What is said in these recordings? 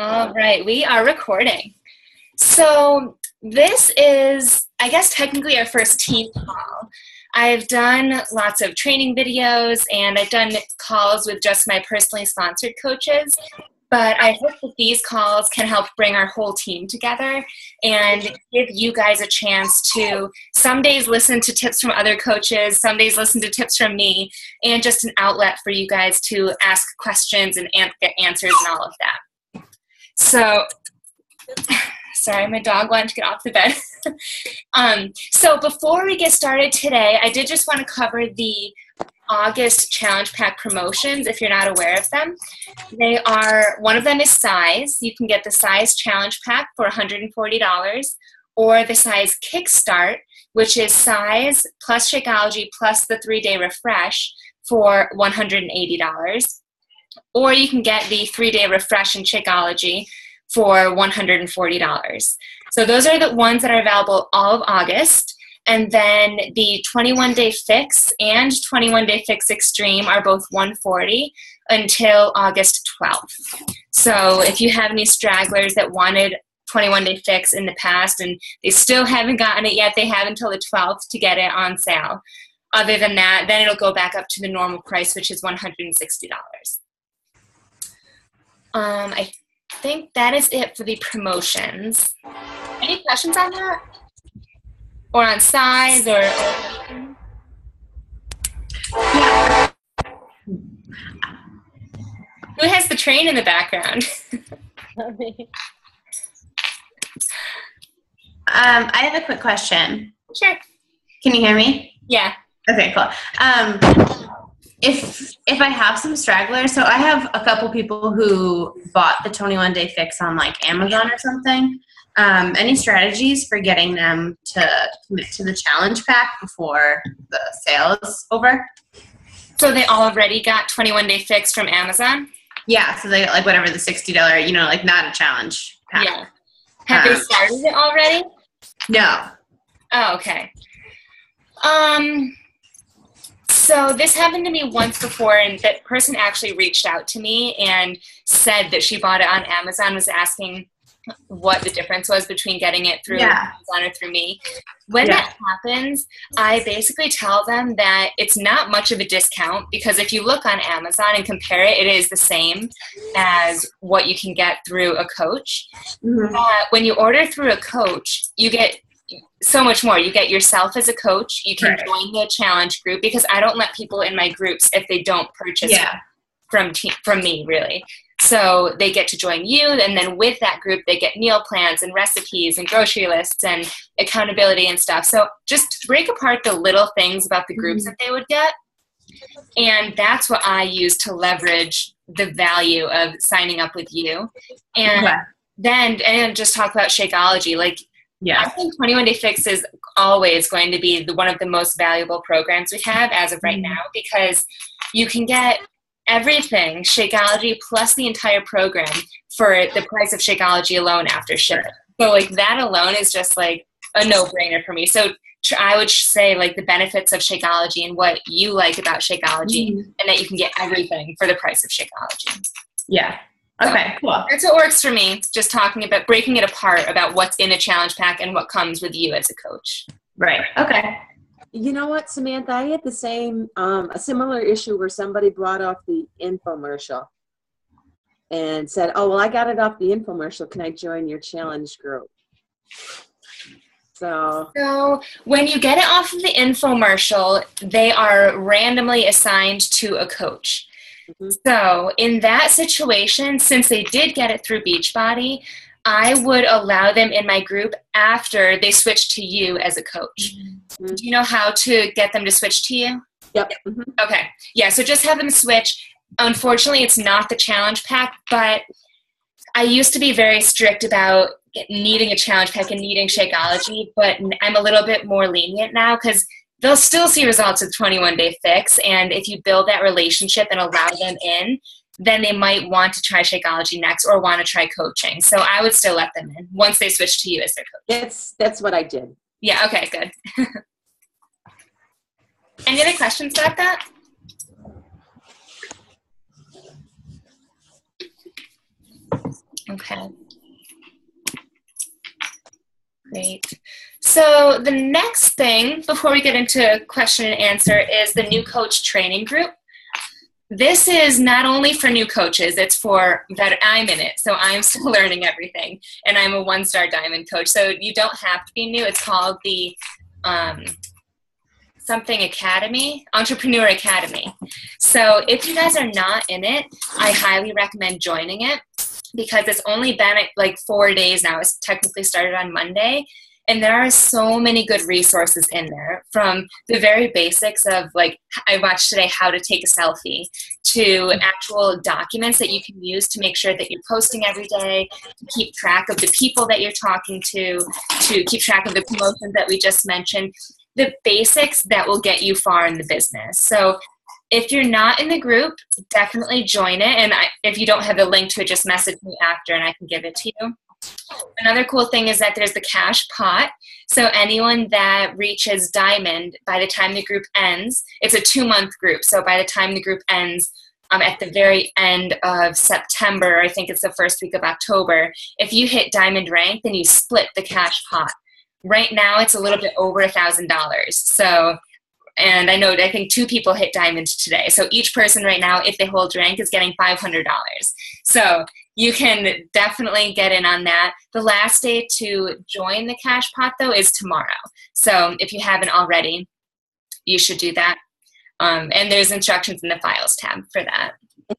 All right, we are recording. So, this is, I guess, technically our first team call. I've done lots of training videos and I've done calls with just my personally sponsored coaches. But I hope that these calls can help bring our whole team together and give you guys a chance to some days listen to tips from other coaches, some days listen to tips from me, and just an outlet for you guys to ask questions and get answers and all of that. So, sorry, my dog wanted to get off the bed. um, so, before we get started today, I did just want to cover the August Challenge Pack promotions if you're not aware of them. They are one of them is CIZE. You can get the CIZE challenge pack for $140 or the CIZE kickstart, which is CIZE plus Shakeology plus the three day refresh for $180 or you can get the three day refresh in Shakeology for $140. So those are the ones that are available all of August. And then the 21 day fix and 21 day fix extreme are both 140 until August 12th. So if you have any stragglers that wanted 21 day fix in the past and they still haven't gotten it yet, they have until the 12th to get it on sale. Other than that, then it'll go back up to the normal price, which is $160. Um, I think that is it for the promotions. Any questions on that? Or on CIZE or? Yeah. Who has the train in the background? um, I have a quick question. Sure. Can you hear me? Yeah. Okay, cool. Um, if if I have some stragglers, so I have a couple people who bought the 21 day fix on like Amazon or something. Um, any strategies for getting them to commit to the challenge pack before the sale is over? So they already got 21 day fix from Amazon? Yeah, so they like whatever the $60, you know, like not a challenge pack. Yeah. Have um, they started it already? No. Oh, okay. Um, so this happened to me once before, and that person actually reached out to me and said that she bought it on Amazon, was asking what the difference was between getting it through yeah. Amazon or through me. When yeah. that happens, I basically tell them that it's not much of a discount because if you look on Amazon and compare it, it is the same as what you can get through a coach. Mm-hmm. Uh, when you order through a coach, you get so much more. You get yourself as a coach. You can right. join the challenge group because I don't let people in my groups if they don't purchase yeah. from te- from me really. So they get to join you, and then with that group, they get meal plans and recipes and grocery lists and accountability and stuff. So just break apart the little things about the groups mm-hmm. that they would get, and that's what I use to leverage the value of signing up with you. And okay. then and just talk about Shakeology. Like yeah. I think 21 Day Fix is always going to be the, one of the most valuable programs we have as of right mm-hmm. now because you can get everything Shakeology plus the entire program for the price of Shakeology alone after shipping. So like that alone is just like a no-brainer for me. So I would say like the benefits of Shakeology and what you like about Shakeology mm-hmm. and that you can get everything for the price of Shakeology. Yeah, Okay, cool. That's what works for me. Just talking about breaking it apart about what's in a challenge pack and what comes with you as a coach. Right. Okay. You know what, Samantha? I had the same, um, a similar issue where somebody brought off the infomercial and said, "Oh, well, I got it off the infomercial. Can I join your challenge group?" So, so when you get it off of the infomercial, they are randomly assigned to a coach. Mm-hmm. So, in that situation, since they did get it through Beachbody, I would allow them in my group after they switch to you as a coach. Mm-hmm. Do you know how to get them to switch to you? Yep. Mm-hmm. Okay. Yeah, so just have them switch. Unfortunately, it's not the challenge pack, but I used to be very strict about needing a challenge pack and needing Shakeology, but I'm a little bit more lenient now because they'll still see results with 21 day fix and if you build that relationship and allow them in then they might want to try shakeology next or want to try coaching. So i would still let them in once they switch to you as their coach. That's that's what i did. Yeah okay good. Any other questions about that? Okay. Great. So the next thing before we get into question and answer is the new coach training group. This is not only for new coaches, it's for that I'm in it. So I'm still learning everything and I'm a one star diamond coach. So you don't have to be new. It's called the um, something academy, entrepreneur academy. So if you guys are not in it, I highly recommend joining it because it's only been like four days now. It's technically started on Monday. And there are so many good resources in there from the very basics of like, I watched today how to take a selfie to mm-hmm. actual documents that you can use to make sure that you're posting every day, to keep track of the people that you're talking to, to keep track of the promotions that we just mentioned. The basics that will get you far in the business. So if you're not in the group, definitely join it. And I, if you don't have the link to it, just message me after and I can give it to you. Another cool thing is that there's the cash pot. So anyone that reaches diamond by the time the group ends, it's a two month group. So by the time the group ends, um, at the very end of September, I think it's the first week of October, if you hit diamond rank, then you split the cash pot. Right now, it's a little bit over a thousand dollars. So and I know I think two people hit diamond today. So each person right now, if they hold rank, is getting five hundred dollars. So you can definitely get in on that. The last day to join the cash pot though is tomorrow. So if you haven't already, you should do that. Um, and there's instructions in the files tab for that.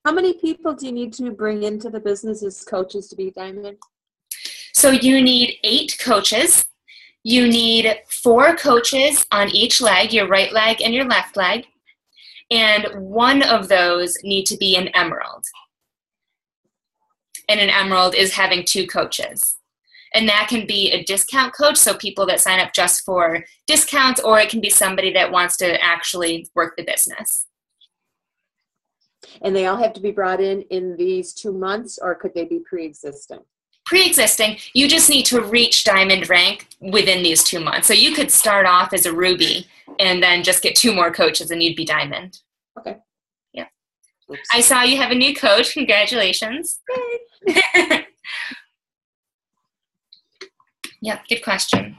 How many people do you need to bring into the business as coaches to be diamond? So you need eight coaches you need four coaches on each leg, your right leg and your left leg, and one of those need to be an emerald. And an emerald is having two coaches. And that can be a discount coach, so people that sign up just for discounts, or it can be somebody that wants to actually work the business. And they all have to be brought in in these two months, or could they be pre existing? pre-existing you just need to reach diamond rank within these two months so you could start off as a ruby and then just get two more coaches and you'd be diamond okay yeah Oops. i saw you have a new coach congratulations yeah good question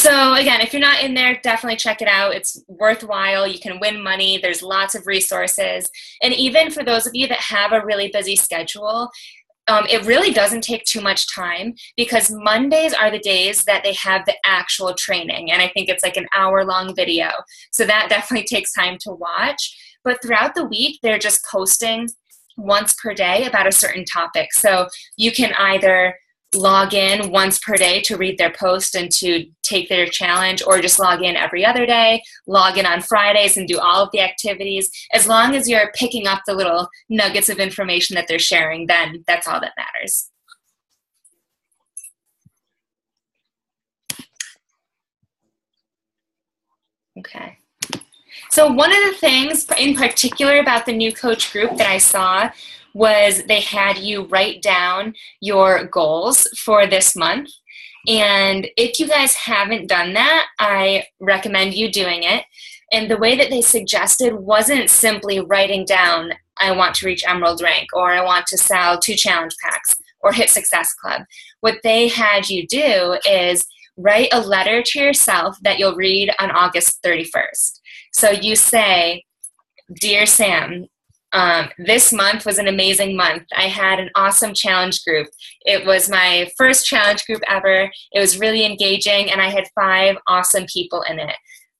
so again, if you're not in there, definitely check it out. It's worthwhile. You can win money. There's lots of resources. And even for those of you that have a really busy schedule, um, it really doesn't take too much time because Mondays are the days that they have the actual training. And I think it's like an hour long video. So that definitely takes time to watch. But throughout the week, they're just posting once per day about a certain topic. So you can either log in once per day to read their post and to take their challenge, or just log in every other day, log in on Fridays and do all of the activities. As long as you're picking up the little nuggets of information that they're sharing, then that's all that matters. Okay. So, one of the things in particular about the new coach group that I saw was they had you write down your goals for this month. And if you guys haven't done that, I recommend you doing it. And the way that they suggested wasn't simply writing down, I want to reach Emerald rank, or I want to sell two challenge packs, or hit Success Club. What they had you do is write a letter to yourself that you'll read on August 31st. So you say, Dear Sam, um, this month was an amazing month. I had an awesome challenge group. It was my first challenge group ever. It was really engaging, and I had five awesome people in it.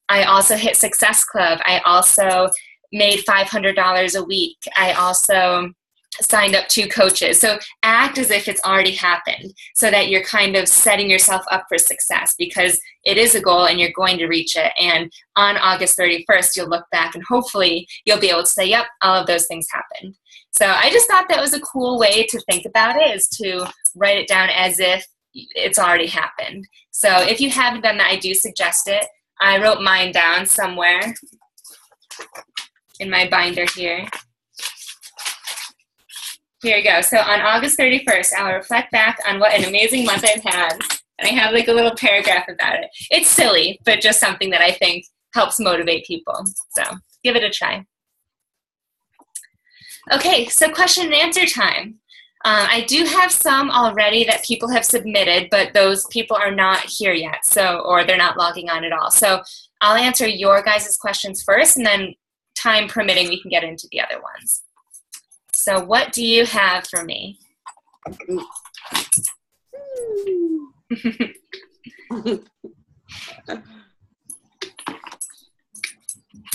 I also hit Success Club. I also made $500 a week. I also signed up two coaches. So act as if it's already happened so that you're kind of setting yourself up for success because it is a goal and you're going to reach it. And on August 31st, you'll look back and hopefully you'll be able to say, yep, all of those things happened. So I just thought that was a cool way to think about it is to write it down as if it's already happened. So if you haven't done that, I do suggest it. I wrote mine down somewhere in my binder here. Here you go. So on August 31st, I'll reflect back on what an amazing month I've had. And I have like a little paragraph about it. It's silly, but just something that I think helps motivate people. So give it a try. Okay, so question and answer time. Um, I do have some already that people have submitted, but those people are not here yet, so or they're not logging on at all. So I'll answer your guys' questions first, and then time permitting, we can get into the other ones. So, what do you have for me?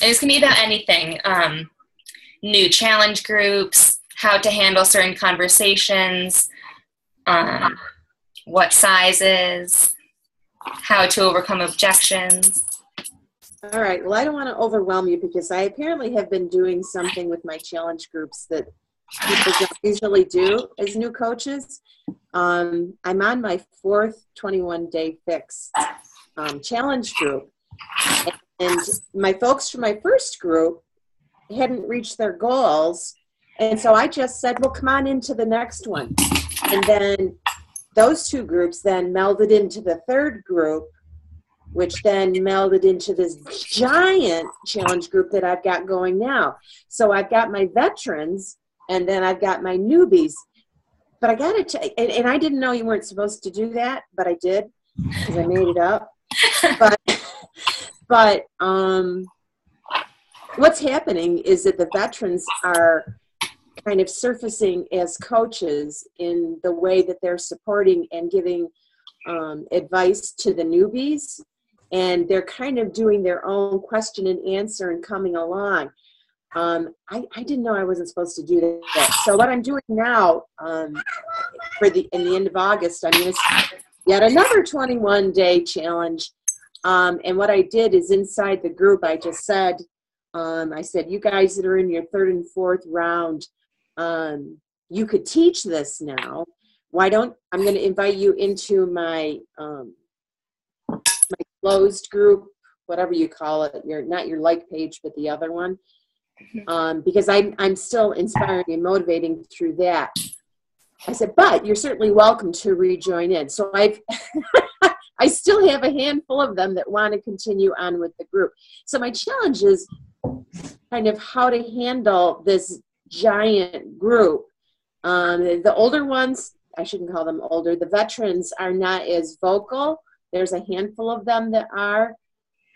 it's gonna be about anything. Um, new challenge groups, how to handle certain conversations, um, what sizes, how to overcome objections. All right. Well, I don't want to overwhelm you because I apparently have been doing something with my challenge groups that people don't usually do as new coaches. Um, I'm on my fourth 21 day fix um, challenge group. And my folks from my first group hadn't reached their goals. And so I just said, well, come on into the next one. And then those two groups then melded into the third group which then melded into this giant challenge group that I've got going now. So I've got my veterans and then I've got my newbies. But I got to tell and, and I didn't know you weren't supposed to do that, but I did because I made it up. but but um, what's happening is that the veterans are kind of surfacing as coaches in the way that they're supporting and giving um, advice to the newbies and they're kind of doing their own question and answer and coming along. Um, I, I didn't know I wasn't supposed to do that. So what I'm doing now um, for the in the end of August, I'm going to yet another 21 day challenge. Um, and what I did is inside the group, I just said, um, I said, you guys that are in your third and fourth round, um, you could teach this now. Why don't I'm going to invite you into my um, closed group, whatever you call it, your not your like page, but the other one. Um, because I'm I'm still inspiring and motivating through that. I said, but you're certainly welcome to rejoin in. So I've I still have a handful of them that want to continue on with the group. So my challenge is kind of how to handle this giant group. Um, the older ones, I shouldn't call them older, the veterans are not as vocal there's a handful of them that are,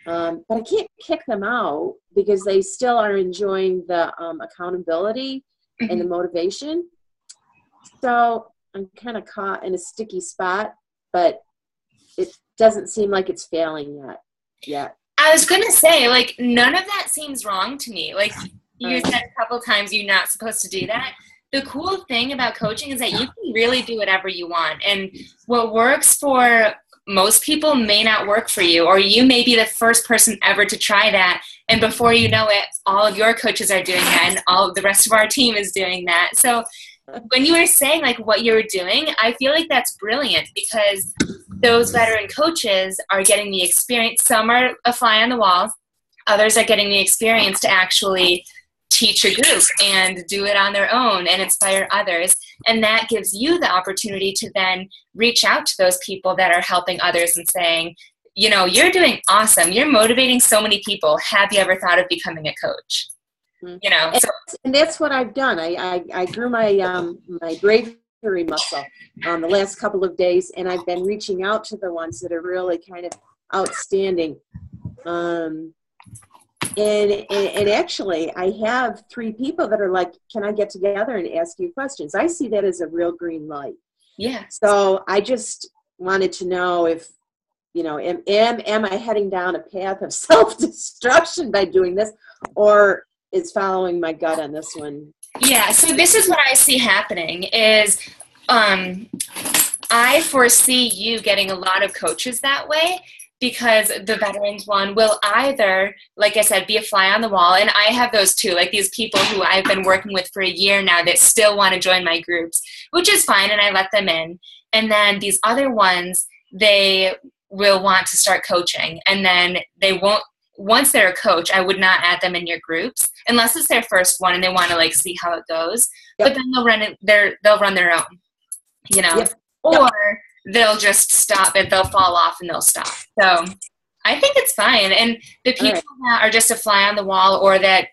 um, but I can't kick them out because they still are enjoying the um, accountability mm-hmm. and the mm-hmm. motivation. So I'm kind of caught in a sticky spot, but it doesn't seem like it's failing yet. Yet. I was gonna say, like, none of that seems wrong to me. Like you said a couple times, you're not supposed to do that. The cool thing about coaching is that you can really do whatever you want, and what works for most people may not work for you, or you may be the first person ever to try that. And before you know it, all of your coaches are doing that, and all of the rest of our team is doing that. So when you were saying like what you were doing, I feel like that's brilliant because those veteran coaches are getting the experience. Some are a fly on the wall, others are getting the experience to actually teach a group and do it on their own and inspire others. And that gives you the opportunity to then reach out to those people that are helping others and saying, you know, you're doing awesome. You're motivating so many people. Have you ever thought of becoming a coach? Mm-hmm. You know, and, so, and that's what I've done. I, I, I grew my um, my bravery muscle on the last couple of days, and I've been reaching out to the ones that are really kind of outstanding. Um, and, and, and actually i have three people that are like can i get together and ask you questions? I see that as a real green light. Yeah. So i just wanted to know if you know am am, am i heading down a path of self-destruction by doing this or is following my gut on this one? Yeah so this is what i see happening is um i foresee you getting a lot of coaches that way because the veterans one will either like i said be a fly on the wall and i have those too like these people who i've been working with for a year now that still want to join my groups which is fine and i let them in and then these other ones they will want to start coaching and then they won't once they're a coach i would not add them in your groups unless it's their first one and they want to like see how it goes yep. but then they'll run it their they'll run their own you know yep. or they'll just stop it, they'll fall off and they'll stop. So I think it's fine. And the people right. that are just a fly on the wall or that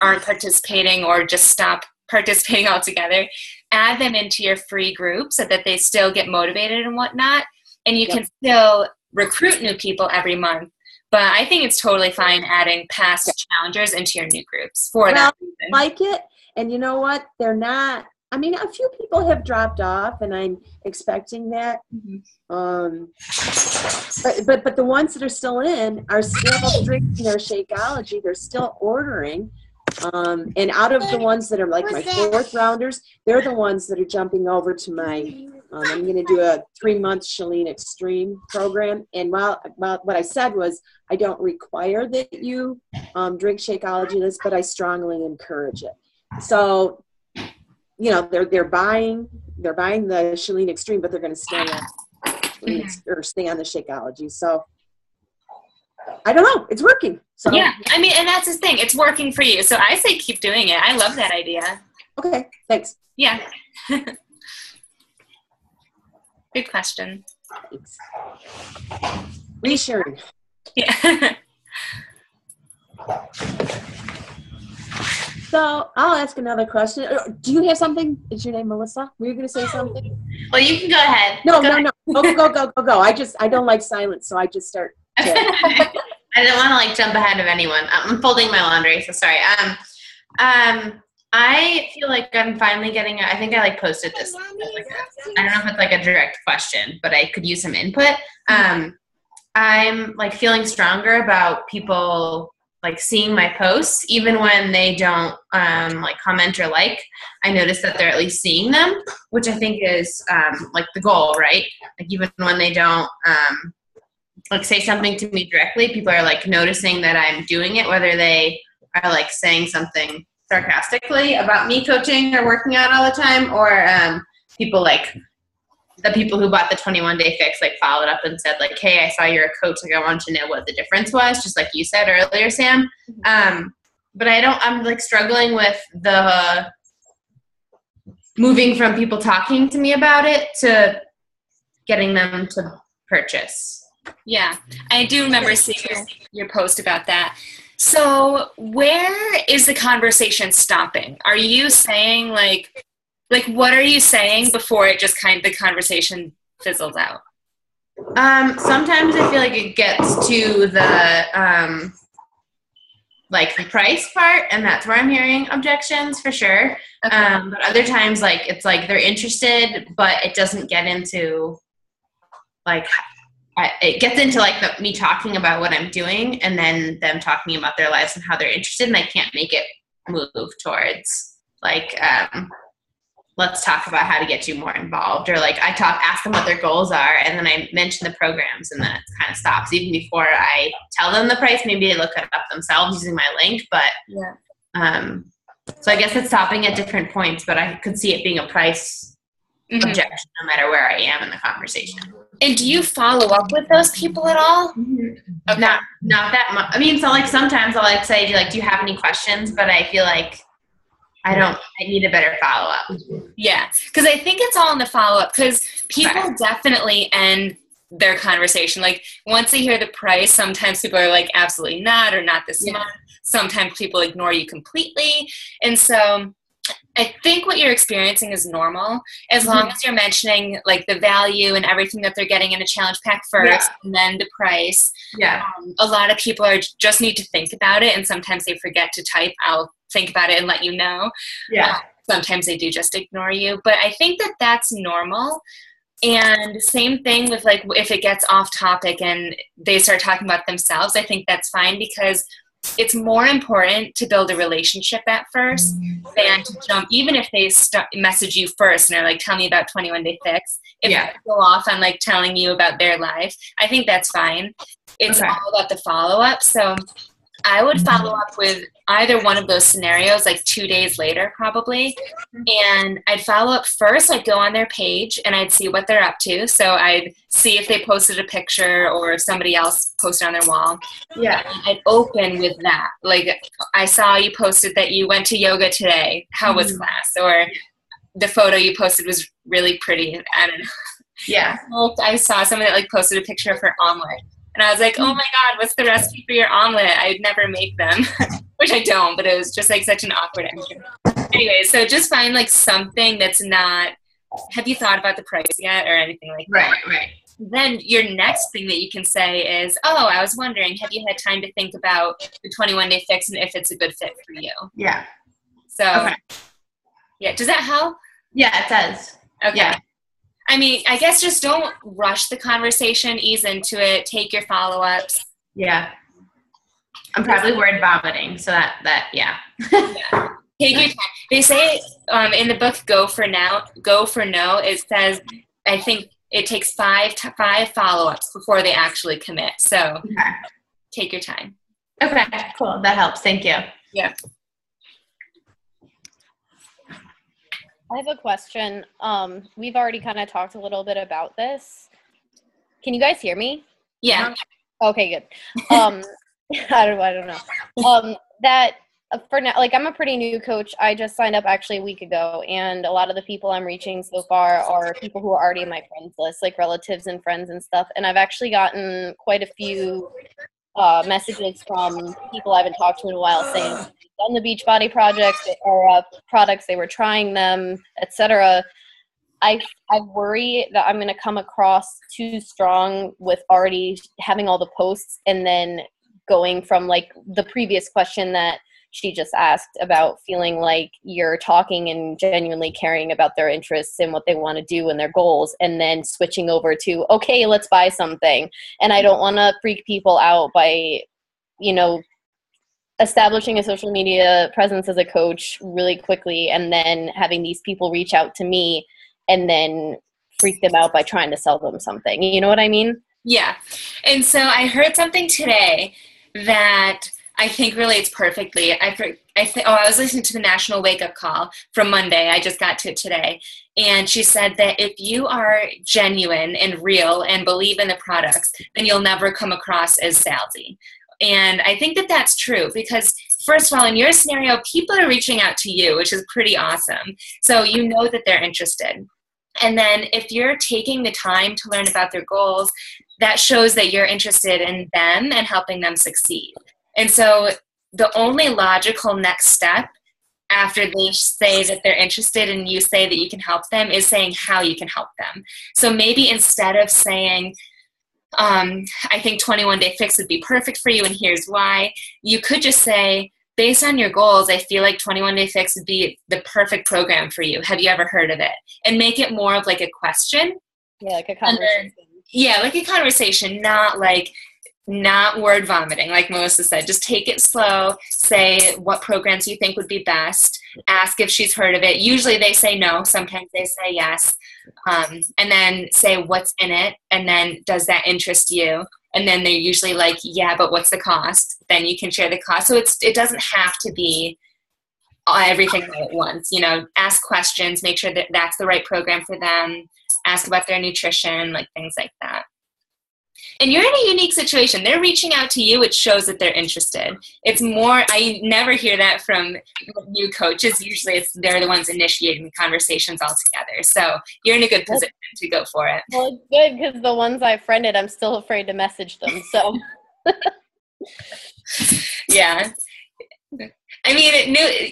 aren't participating or just stop participating altogether add them into your free group so that they still get motivated and whatnot. And you Yep. can still recruit new people every month. But I think it's totally fine adding past challengers into your new groups for that reason. like it and you know what they're not i mean a few people have dropped off and i'm expecting that. Mhm. um but, but but the ones that are still in are still drinking their shakeology. They're still ordering. Um and out of the ones that are like my fourth rounders they're the ones that are jumping over to my um, i'm going to do a three month Chalene Extreme program. And while, while what i said was i don't require that you um, drink shakeology this but i strongly encourage it. So you know they're they're buying they're buying the Chalene Extreme, but they're going to stay on or stay on the Shakeology. So I don't know, it's working. So Yeah, I mean, and that's the thing. It's working for you. So I say keep doing it. I love that idea. okay, thanks. Yeah. Good question. Thanks. Reassuring. Yeah. So I'll ask another question. Uh, Do you have something? Is your name Melissa? Were you going to say something? Well, you can go ahead. No, Go no, no. Go, go, go, go, go. I just I don't like silence, so I just start. I don't want to like jump ahead of anyone. I'm folding my laundry, so sorry. Um, um, I feel like I'm finally getting. I think I like posted this. as, like, a- I don't know if it's like a direct question, but I could use some input. Um, I'm like feeling stronger about people like seeing my posts, even when they don't um, like comment or like. I notice that they're at least seeing them, which I think is um, like the goal, right? Like even when they don't. Um, like say something to me directly, people are like noticing that I'm doing it, whether they are like saying something sarcastically about me coaching or working out all the time, or um, people like the people who bought the 21 day fix like followed up and said like, "Hey, I saw you're a coach. Like, I want to know what the difference was," just like you said earlier, Sam. Um, but I don't. I'm like struggling with the moving from people talking to me about it to getting them to purchase. yeah. I do remember seeing your, your post about that. So where is the conversation stopping? Are you saying like like what are you saying before it just kind of the conversation fizzles out? Um, sometimes I feel like it gets to the um, like the price part, and that's where I'm hearing objections for sure. Okay. Um, but other times, like it's like they're interested, but it doesn't get into like I, it gets into like the, me talking about what I'm doing, and then them talking about their lives and how they're interested, and I can't make it move towards like um, let's talk about how to get you more involved or like i talk ask them what their goals are and then i mention the programs and then it kind of stops even before i tell them the price maybe they look it up themselves using my link but Yeah. um so i guess it's stopping at different points but i could see it being a price Mhm. objection no matter where i am in the conversation And do you follow up with those people at all? Okay. not not that much i mean so like sometimes i'll like say like do you have any questions but i feel like i don't i need a better follow-up Yeah, because I think it's all in the follow up. Because people Right. definitely end their conversation. Like once they hear the price, sometimes people are like, absolutely not, or not this Yeah. month. Sometimes people ignore you completely. And so I think what you're experiencing is normal as Mm-hmm. long as you're mentioning like the value and everything that they're getting in a challenge pack first and then the price. yeah. Um, a lot of people are just need to think about it and sometimes they forget to type. I'll think about it and let you know. Yeah. Sometimes they do just ignore you but i think that that's normal. And same thing with like if it gets off topic and they start talking about themselves i think that's fine because it's more important to build a relationship at first than to jump even if they start message you first and they're like tell me about 21 day fix if Yeah. they go off on like telling you about their life i think that's fine it's Okay. all about the follow-up so i would follow up with either one of those scenarios like two days later probably and I'd follow up first. I'd go on their page and I'd see what they're up to. So I'd see if they posted a picture or if somebody else posted on their wall. yeah I'd open with that. Like, I saw you posted that you went to yoga today. How was Mhm. class? Or the photo you posted was really pretty. I don't know. yeah I saw someone that like posted a picture of her omelet. And I was like, oh mm. my God, what's the recipe for your omelet? I'd never make them, which I don't, but it was just like such an awkward answer. Anyway, so just find like something that's not, have you thought about the price yet or anything like that? Right, right. Then your next thing that you can say is, oh, I was wondering, have you had time to think about the 21 day fix and if it's a good fit for you? Yeah. So, Okay. yeah, does that help? Yeah, it does. Okay. Yeah. I mean, I guess just don't rush the conversation, ease into it, take your follow ups. Yeah. I'm probably worried vomiting, so that that yeah. Take your time. They say um, in the book "Go for Now," "Go for No." It says, I think it takes five to five follow ups before they actually commit. So Okay. take your time. Okay, cool. That helps. Thank you. I have a question. Um, we've already kind of talked a little bit about this. Can you guys hear me? Yeah. Okay, good. Um, I don't, I don't know. Um, that uh, for now, like I'm a pretty new coach. I just signed up actually a week ago, and a lot of the people I'm reaching so far are people who are already in my friends list, like relatives and friends and stuff. And I've actually gotten quite a few uh, messages from people I haven't talked to in a while saying done the Beachbody projects or uh, products, they were trying them, etc. I I worry that I'm going to come across too strong with already having all the posts and then going from like the previous question that she just asked about feeling like you're talking and genuinely caring about their interests and what they want to do and their goals and then switching over to okay let's buy something. And i don't want to freak people out by you know establishing a social media presence as a coach really quickly and then having these people reach out to me and then freak them out by trying to sell them something. You know what i mean? Yeah. And so I heard something today that I think relates perfectly. I, I oh, I was listening to the National Wake Up Call from Monday. I just got to it today. And she said that if you are genuine and real and believe in the products, then you'll never come across as salesy. And I think that that's true because, first of all, in your scenario, people are reaching out to you, which is pretty awesome. So you know that they're interested. And then if you're taking the time to learn about their goals, that shows that you're interested in them and helping them succeed. And so the only logical next step after they say that they're interested and you say that you can help them is saying how you can help them. So maybe instead of saying, um, I think 21 Day Fix would be perfect for you and here's why, you could just say, based on your goals, I feel like 21 Day Fix would be the perfect program for you. Have you ever heard of it? And make it more of like a question yeah like a conversation yeah like a conversation not like not word vomiting like melissa said. Just take it slow. Say what programs you think would be best. Ask if she's heard of it. Usually they say no. Sometimes they say yes. Um, and then say what's in it and then does that interest you? And then they're usually like yeah but what's the cost? Then you can share the cost. So it's it doesn't have to be everything at once. You know ask questions make sure that that's the right program for them. Ask about their nutrition, like things like that. And you're in a unique situation. They're reaching out to you, which shows that they're interested. It's more, I never hear that from new coaches. Usually it's they're the ones initiating the conversations altogether. So you're in a good position to go for it. well it's good because the ones i friended i'm still afraid to message them so Yeah. I mean, it, new,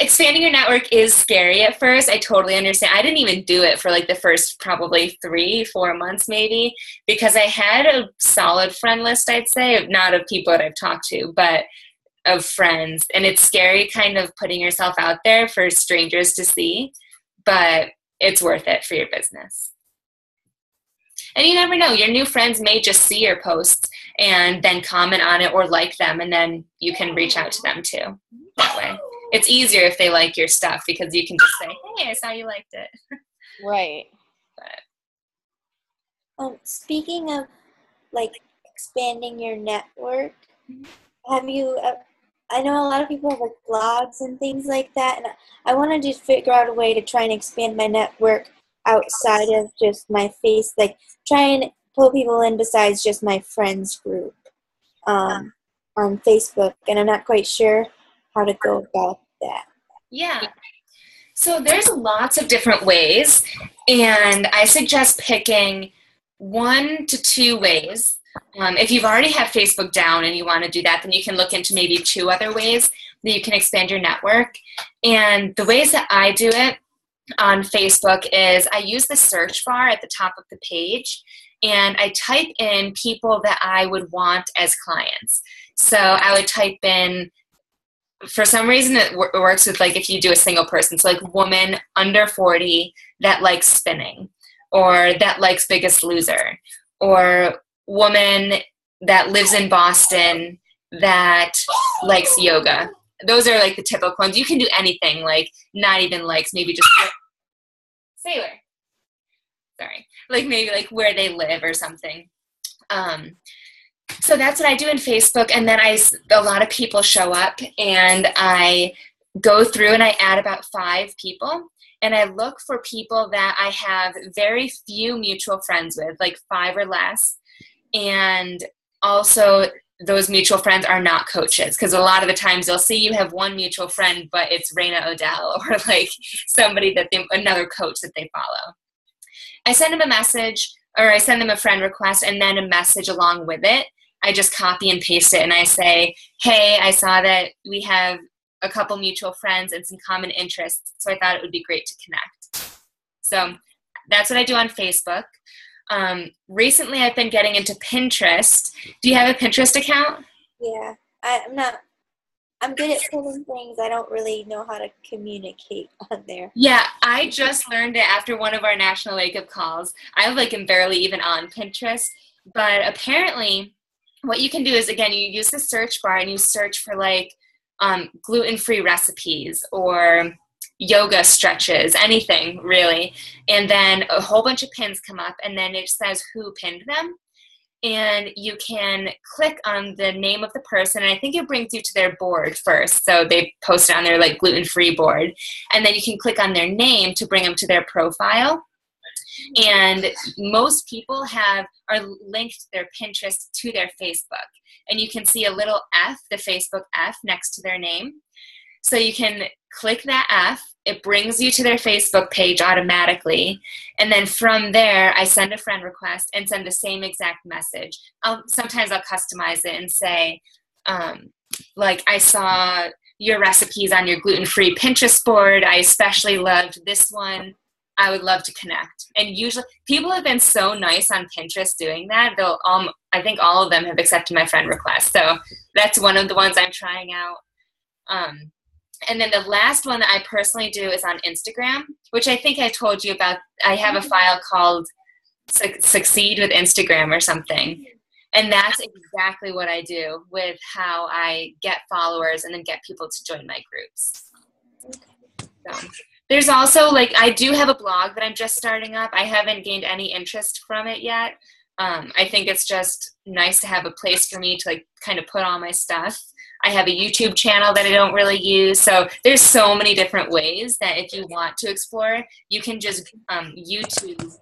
expanding your network is scary at first. I totally understand. I didn't even do it for like the first probably three, four months maybe, because I had a solid friend list, I'd say, not of people that I've talked to, but of friends. And it's scary kind of putting yourself out there for strangers to see, but it's worth it for your business. And you never know, your new friends may just see your posts and then comment on it or like them, and then you can reach out to them too that way. It's easier if they like your stuff because you can just say, "Hey, I saw you liked it." right Um, speaking of like expanding your network, have you? Uh, I know a lot of people have like blogs and things like that, and I want to just figure out a way to try and expand my network outside of just my face, like try and pull people in besides just my friends group um, on Facebook, and I'm not quite sure how to go about that. Yeah. So there's lots of different ways, and I suggest picking one to two ways Um, if you've already had Facebook down and you want to do that, then you can look into maybe two other ways that you can expand your network. And the ways that I do it on Facebook is I use the search bar at the top of the page and I type in people that I would want as clients. So I would type in, for some reason, it works with like if you do a single person, so like woman under 40 that likes spinning, or that likes Biggest Loser, or woman that lives in Boston that likes yoga. Those are like the typical ones. You can do anything, like not even likes, maybe just sailor. Sorry, like maybe like where they live or something. Um, so that's what I do in Facebook, and then I a lot of people show up, and I go through and I add about five people, and I look for people that I have very few mutual friends with, like five or less, and also those mutual friends are not coaches because a lot of the times you'll see you have one mutual friend but it's Raina Odell or like somebody that they another coach that they follow. I send them a message or I send them a friend request and then a message along with it. I just copy and paste it and I say, "Hey, I saw that we have a couple mutual friends and some common interests, so I thought it would be great to connect." So that's what I do on Facebook. Um, recently, I've been getting into Pinterest. Do you have a Pinterest account? Yeah, I, I'm not. I'm good at pulling things. I don't really know how to communicate on there. Yeah, I just learned it after one of our national wake up calls. I like am barely even on Pinterest, but apparently, what you can do is again, you use the search bar and you search for like um, gluten free recipes or yoga stretches, anything really. And then a whole bunch of pins come up, and then it says who pinned them. And you can click on the name of the person, and I think it brings you to their board first. So they post it on their like gluten free board, and then you can click on their name to bring them to their profile. And most people have are linked their Pinterest to their Facebook, and you can see a little F, the Facebook F, next to their name. So you can click that F, it brings you to their Facebook page automatically. And then from there, I send a friend request and send the same exact message. I'll, sometimes I'll customize it and say, um, like, I saw your recipes on your gluten free Pinterest board. I especially loved this one. I would love to connect. And usually, people have been so nice on Pinterest doing that. They'll, um, I think all of them have accepted my friend request. So that's one of the ones I'm trying out. Um, and then the last one that I personally do is on Instagram, which I think I told you about. I have a mm-hmm. file called Succeed with Instagram or something. And that's exactly what I do with how I get followers and then get people to join my groups. So, there's also like I do have a blog that I'm just starting up. I haven't gained any interest from it yet. Um, I think it's just nice to have a place for me to like kind of put all my stuff. I have a YouTube channel that I don't really use. So there's so many different ways that if you want to explore, you can just um, YouTube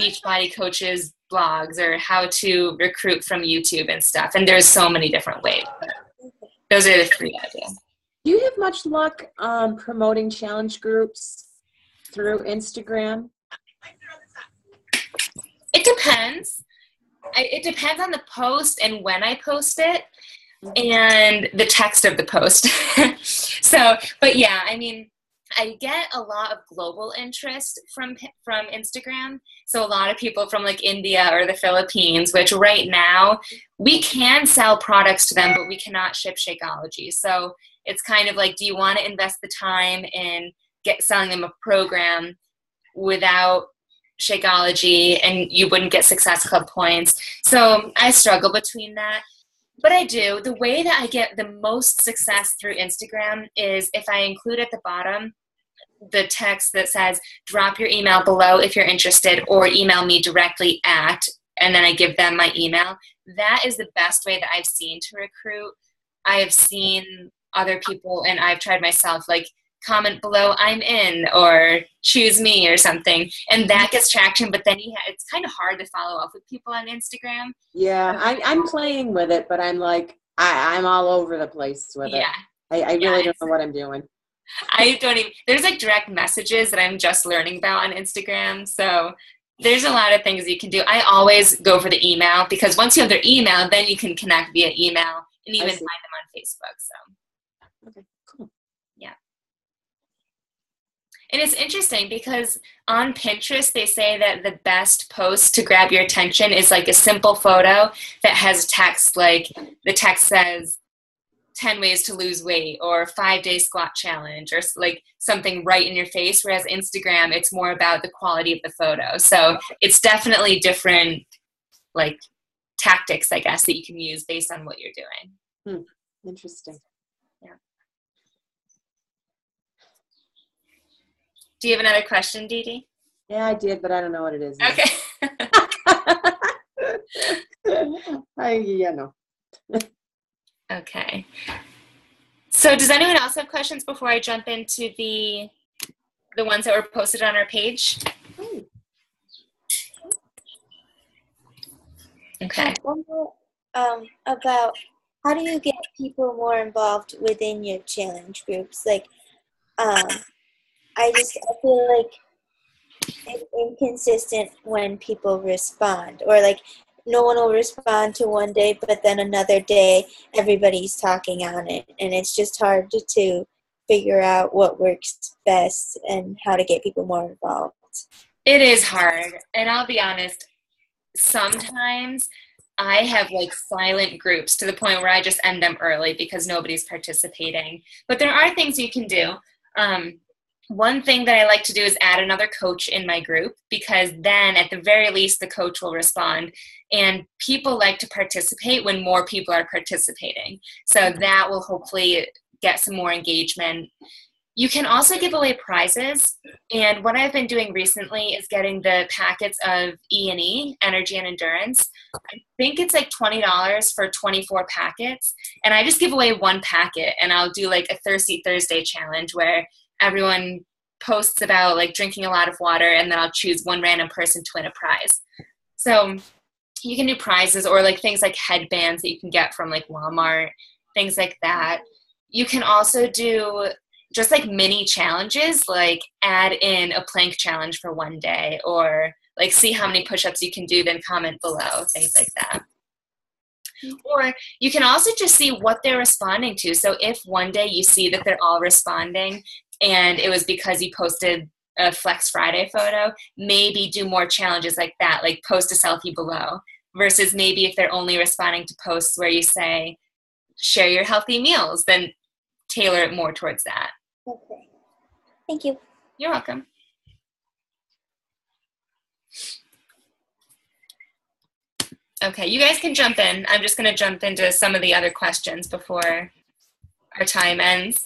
Beachbody coaches blogs or how to recruit from YouTube and stuff. And there's so many different ways. Those are the three ideas. Do you have much luck um, promoting challenge groups through Instagram? It depends. It depends on the post and when I post it and the text of the post. so, but yeah, I mean, I get a lot of global interest from from Instagram. So a lot of people from like India or the Philippines, which right now we can sell products to them, but we cannot ship Shakeology. So it's kind of like, do you want to invest the time in get selling them a program without Shakeology and you wouldn't get Success Club points? So I struggle between that but I do. The way that I get the most success through Instagram is if I include at the bottom the text that says drop your email below if you're interested or email me directly at and then I give them my email. That is the best way that I've seen to recruit. I have seen other people and I've tried myself like comment below i'm in or choose me or something and that mm-hmm. gets traction but then you ha- it's kind of hard to follow up with people on instagram yeah I, i'm playing with it but i'm like I, i'm all over the place with yeah. it i, I really don't know what i'm doing i don't even there's like direct messages that i'm just learning about on instagram so there's a lot of things you can do. I always go for the email because once you have their email, then you can connect via email and even find them on Facebook. So Okay, cool. And it's interesting because on Pinterest, they say that the best post to grab your attention is like a simple photo that has text like the text says 10 ways to lose weight or five day squat challenge or like something right in your face. Whereas Instagram, it's more about the quality of the photo. So it's definitely different like tactics, I guess, that you can use based on what you're doing. Hmm. Interesting. Do you have another question, Dee Dee? Yeah, I did, but I don't know what it is. now. Okay. I, yeah, no. Okay. So does anyone else have questions before I jump into the the ones that were posted on our page? Okay. One more um, about how do you get people more involved within your challenge groups? Like, um, I just I feel like it's inconsistent when people respond, or like no one will respond to one day, but then another day everybody's talking on it, and it's just hard to, to figure out what works best and how to get people more involved. It is hard. And I'll be honest, sometimes I have like silent groups to the point where I just end them early because nobody's participating. But there are things you can do. Um, one thing that I like to do is add another coach in my group because then at the very least the coach will respond. And people like to participate when more people are participating. So mm-hmm. that will hopefully get some more engagement. You can also give away prizes, and what I've been doing recently is getting the packets of E and E, energy and endurance. I think it's like twenty dollars for twenty-four packets, and I just give away one packet, and I'll do like a Thirsty Thursday challenge where everyone posts about like drinking a lot of water, and then I'll choose one random person to win a prize. So you can do prizes or like things like headbands that you can get from like Walmart, things like that. You can also do just like mini challenges, like add in a plank challenge for one day, or like see how many push ups you can do, then comment below, things like that. Or you can also just see what they're responding to. So if one day you see that they're all responding and it was because you posted a Flex Friday photo, maybe do more challenges like that, like post a selfie below, versus maybe if they're only responding to posts where you say, share your healthy meals, then tailor it more towards that. Okay. Thank you. You're welcome. Okay, you guys can jump in. I'm just going to jump into some of the other questions before our time ends.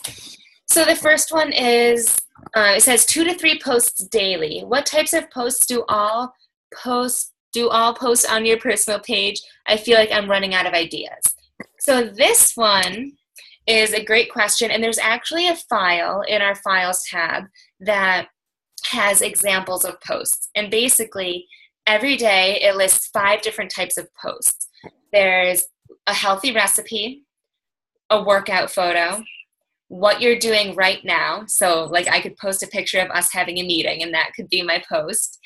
So the first one is uh, it says two to three posts daily. What types of posts do all posts do all posts on your personal page? I feel like I'm running out of ideas. So this one is a great question, and there's actually a file in our files tab that has examples of posts. And basically, every day it lists five different types of posts. There's a healthy recipe, a workout photo, what you're doing right now. So, like, I could post a picture of us having a meeting, and that could be my post.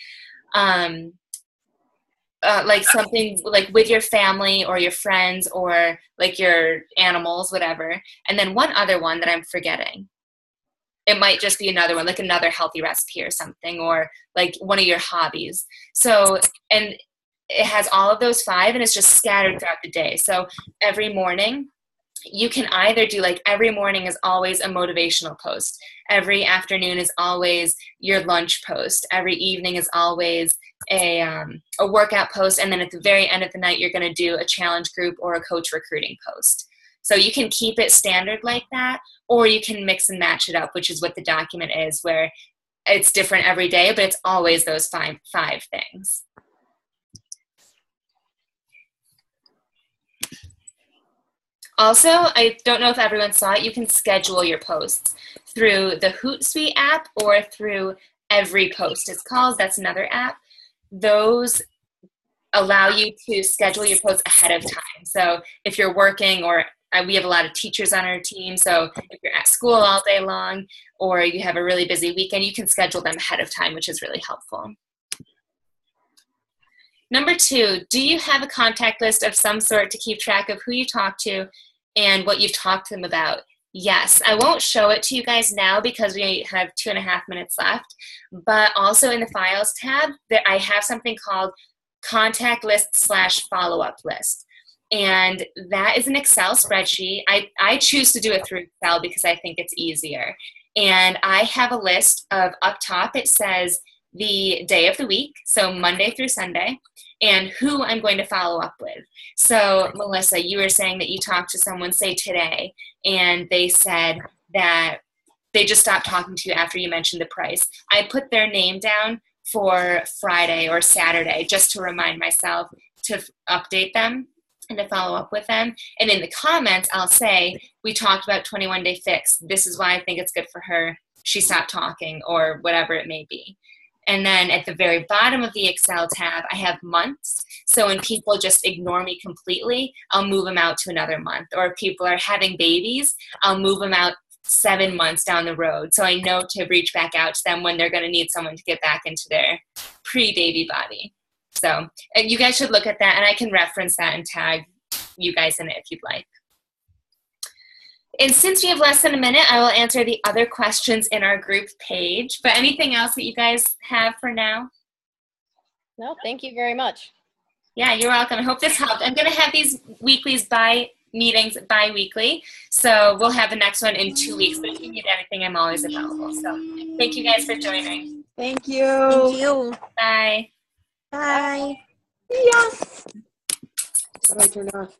Um, uh, like something like with your family or your friends or like your animals, whatever. And then one other one that I'm forgetting. It might just be another one, like another healthy recipe or something, or like one of your hobbies. So, and it has all of those five and it's just scattered throughout the day. So every morning, you can either do like every morning is always a motivational post, every afternoon is always your lunch post, every evening is always a, um, a workout post, and then at the very end of the night, you're going to do a challenge group or a coach recruiting post. So you can keep it standard like that, or you can mix and match it up, which is what the document is, where it's different every day, but it's always those five five things. Also, I don't know if everyone saw it, you can schedule your posts through the Hootsuite app or through Everypost, it's called. That's another app. Those allow you to schedule your posts ahead of time. So if you're working or uh, we have a lot of teachers on our team, so if you're at school all day long or you have a really busy weekend, you can schedule them ahead of time, which is really helpful. Number two, do you have a contact list of some sort to keep track of who you talk to and what you've talked to them about? Yes, I won't show it to you guys now because we have two and a half minutes left. But also in the files tab, that I have something called contact list slash follow up list. And that is an Excel spreadsheet. I, I choose to do it through Excel because I think it's easier. And I have a list of up top, it says the day of the week, so Monday through Sunday, and who I'm going to follow up with. So, Melissa, you were saying that you talked to someone, say today, and they said that they just stopped talking to you after you mentioned the price. I put their name down for Friday or Saturday just to remind myself to update them and to follow up with them. And in the comments, I'll say, We talked about 21 day fix. This is why I think it's good for her. She stopped talking, or whatever it may be. And then at the very bottom of the Excel tab, I have months. So when people just ignore me completely, I'll move them out to another month. Or if people are having babies, I'll move them out seven months down the road. So I know to reach back out to them when they're going to need someone to get back into their pre baby body. So you guys should look at that, and I can reference that and tag you guys in it if you'd like. And since we have less than a minute, I will answer the other questions in our group page. But anything else that you guys have for now? No, thank you very much. Yeah, you're welcome. I hope this helped. I'm going to have these weeklies by meetings bi-weekly. So we'll have the next one in two weeks. But if you need anything, I'm always available. So thank you guys for joining. Thank you. Thank you. Bye. Bye. Yeah. How do I turn off?